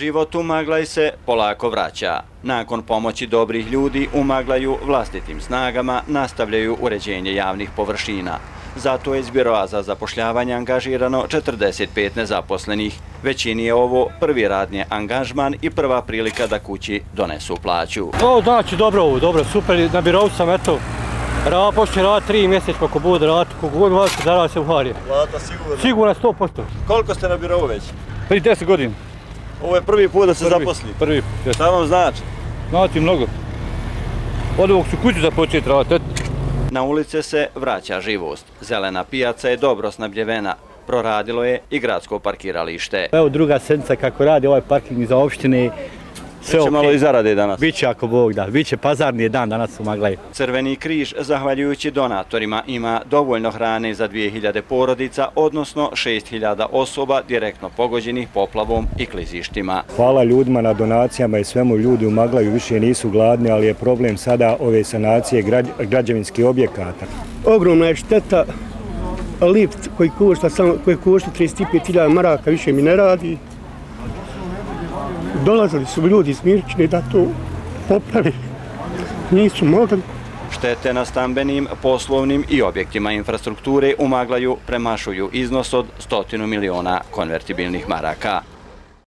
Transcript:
Život u Maglaj se polako vraća. Nakon pomoći dobrih ljudi u Maglaju vlastitim snagama nastavljaju uređenje javnih površina. Zato je iz Biroa za zapošljavanje angažirano 45 nezaposlenih. Većini je ovo prvi radnje angažman i prva prilika da kući donesu plaću. O, znači, dobro ovo, dobro, super, na Birovu sam, eto, Rada počne rad tri mjesec kako bude rad, kako god vas da rad se uhvari. Plata sigurno. Sigurno 100%. Koliko ste na birovu već? Prije 10 godina. Ovo je prvi put da se Prvi, zaposli. Prvi. Yes. Šta vam znači? Znate mnogo. Od ovog su kuću za početi rad. eto. Na ulice se vraća živost. Zelena pijaca je dobro snabljevena. Proradilo je i gradsko parkiralište. Evo druga sedmica kako radi ovaj parking za opštine. Sve Biće okej. malo i zarade danas. Biće ako Bog da. Biće pazarni je dan danas u Maglaju. Crveni križ, zahvaljujući donatorima, ima dovoljno hrane za 2000 porodica, odnosno 6000 osoba direktno pogođenih poplavom i klizištima. Hvala ljudima na donacijama i svemu ljudi u Maglaju više nisu gladni, ali je problem sada ove sanacije građ- građevinskih objekata. ogromna je šteta, lift koji košta, samo, koji košta 35.000 maraka više mi ne radi. Dolazili su ljudi iz Mirčine da to popravi. Nisu mogli. Štete na stambenim, poslovnim i objektima infrastrukture u Maglaju premašuju iznos od 100 miliona konvertibilnih maraka.